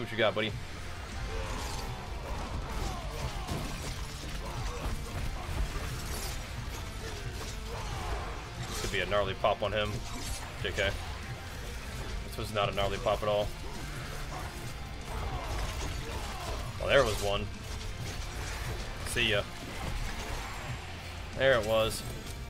see what you got, buddy. Could be a gnarly pop on him. JK. This was not a gnarly pop at all. Well, there was one. See ya. There it was.